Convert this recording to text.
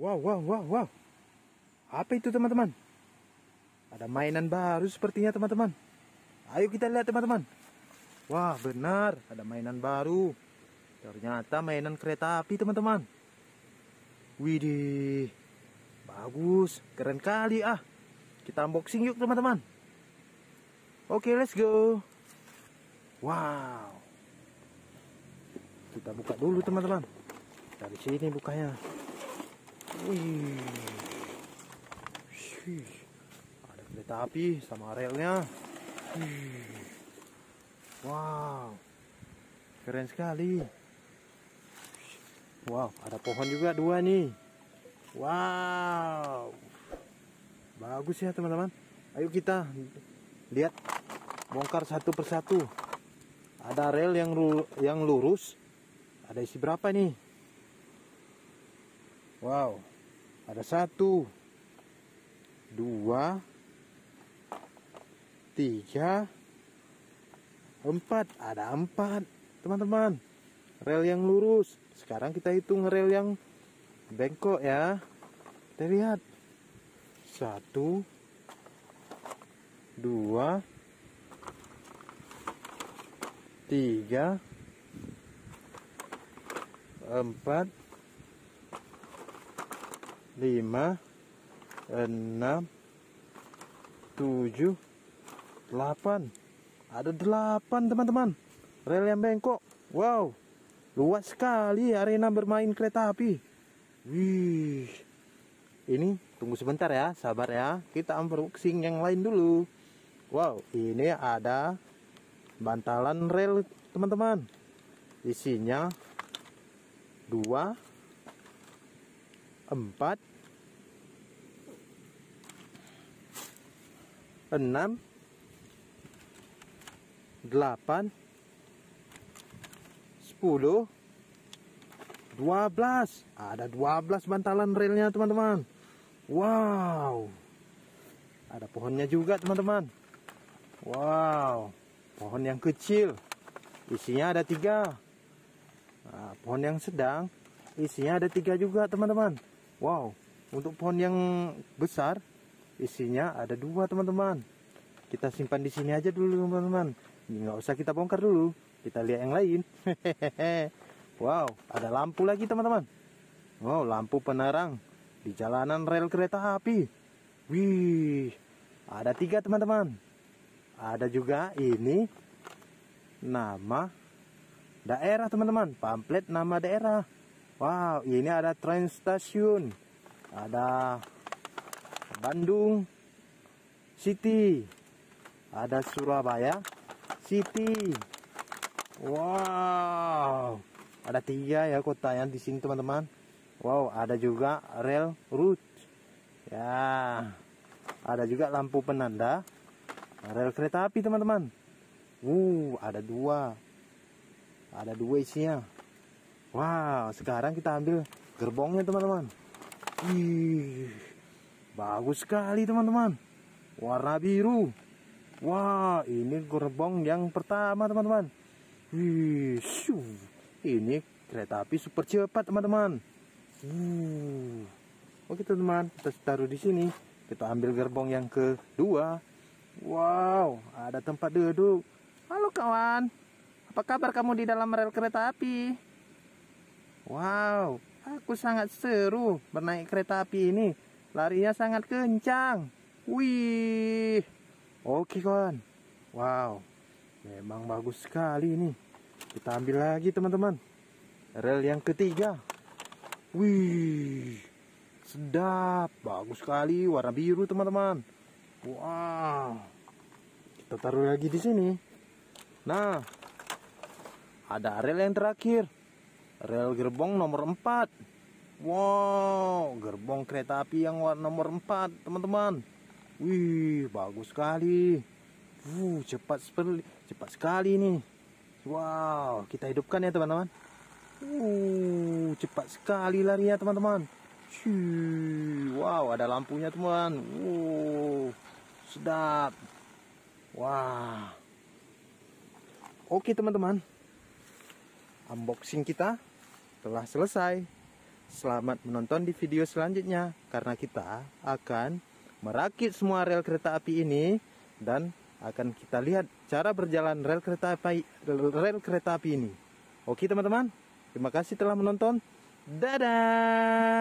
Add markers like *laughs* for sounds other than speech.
Wow, wow, wow, wow. Apa itu teman-teman? Ada mainan baru sepertinya teman-teman. Ayo kita lihat teman-teman. Wah benar, ada mainan baru. Ternyata mainan kereta api teman-teman. Widih, bagus, keren kali ah. Kita unboxing yuk teman-teman. Oke, let's go. Wow. Kita buka dulu teman-teman. Dari sini bukanya. Wih. Ada kereta api sama relnya. Wow. Keren sekali. Wow, ada pohon juga dua nih. Wow. Bagus ya teman-teman. Ayo kita lihat bongkar satu persatu. Ada rel yang yang lurus. Ada isi berapa nih? Wow, ada satu, dua, tiga, empat. Ada empat, teman-teman. Rel yang lurus. Sekarang kita hitung rel yang bengkok ya. Kita lihat. Satu, dua, tiga, empat, lima, enam, tujuh, delapan. Ada delapan teman-teman. Rel yang bengkok. Wow, luas sekali arena bermain kereta api. Wih, ini tunggu sebentar ya, sabar ya. Kita unboxing yang lain dulu. Wow, ini ada bantalan rel teman-teman. Isinya dua, empat, enam, delapan, sepuluh, dua belas. Ada dua belas bantalan relnya teman-teman. Wow. Ada pohonnya juga teman-teman. Wow. Pohon yang kecil. Isinya ada tiga. Nah, pohon yang sedang. Isinya ada tiga juga teman-teman. Wow. Untuk pohon yang besar. Isinya ada dua teman-teman. Kita simpan di sini aja dulu teman-teman. Nggak usah kita bongkar dulu. Kita lihat yang lain. *laughs* wow. Ada lampu lagi teman-teman. Wow. Lampu penerang. Di jalanan rel kereta api. Wih. Ada tiga teman-teman. Ada juga ini nama daerah teman-teman. Pamflet nama daerah. Wow, ini ada train station. Ada Bandung City. Ada Surabaya City. Wow. Ada tiga ya kota yang di sini teman-teman. Wow, ada juga rel route. Ya. Ada juga lampu penanda rel kereta api teman-teman. Uh, ada dua. Ada dua isinya. Wow, sekarang kita ambil gerbongnya teman-teman. Ih, bagus sekali teman-teman. Warna biru. Wah, ini gerbong yang pertama teman-teman. Wih, ini kereta api super cepat teman-teman. Uh, oke teman-teman, kita taruh di sini. Kita ambil gerbong yang kedua. Wow, ada tempat duduk. Halo kawan, apa kabar kamu di dalam rel kereta api? Wow, aku sangat seru bernaik kereta api ini. Larinya sangat kencang. Wih, oke kawan. Wow, memang bagus sekali ini. Kita ambil lagi teman-teman. Rel yang ketiga. Wih, sedap, bagus sekali, warna biru teman-teman. Wow. Kita taruh lagi di sini. Nah, ada rel yang terakhir. Rel gerbong nomor 4. Wow, gerbong kereta api yang nomor 4, teman-teman. Wih, bagus sekali. Uh, cepat sekali, cepat sekali nih. Wow, kita hidupkan ya, teman-teman. Uh, cepat sekali larinya, teman-teman. Wow, ada lampunya, teman. Wow sedap wah oke teman-teman unboxing kita telah selesai selamat menonton di video selanjutnya karena kita akan merakit semua rel kereta api ini dan akan kita lihat cara berjalan rel kereta api rel kereta api ini. Oke teman-teman, terima kasih telah menonton. Dadah.